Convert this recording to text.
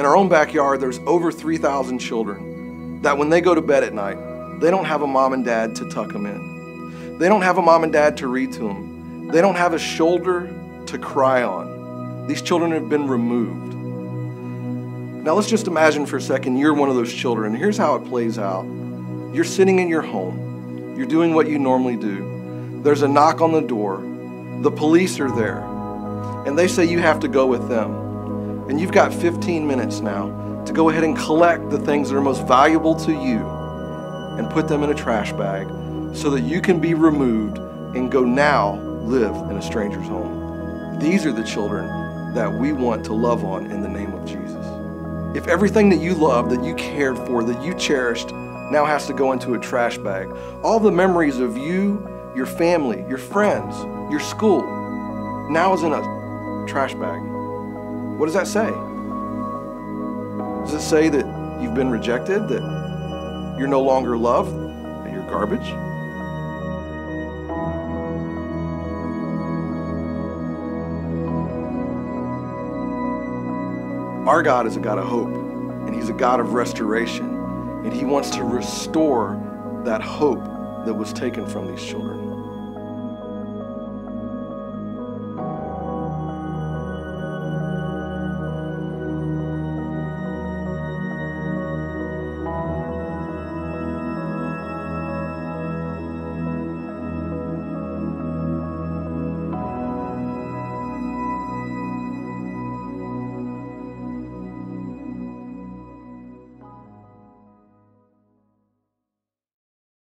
In our own backyard, there's over 3,000 children that when they go to bed at night, they don't have a mom and dad to tuck them in. They don't have a mom and dad to read to them. They don't have a shoulder to cry on. These children have been removed. Now, let's just imagine for a second you're one of those children. Here's how it plays out you're sitting in your home, you're doing what you normally do. There's a knock on the door, the police are there, and they say you have to go with them. And you've got 15 minutes now to go ahead and collect the things that are most valuable to you and put them in a trash bag so that you can be removed and go now live in a stranger's home. These are the children that we want to love on in the name of Jesus. If everything that you loved, that you cared for, that you cherished, now has to go into a trash bag, all the memories of you, your family, your friends, your school, now is in a trash bag. What does that say? Does it say that you've been rejected, that you're no longer loved, that you're garbage? Our God is a God of hope, and He's a God of restoration, and He wants to restore that hope that was taken from these children.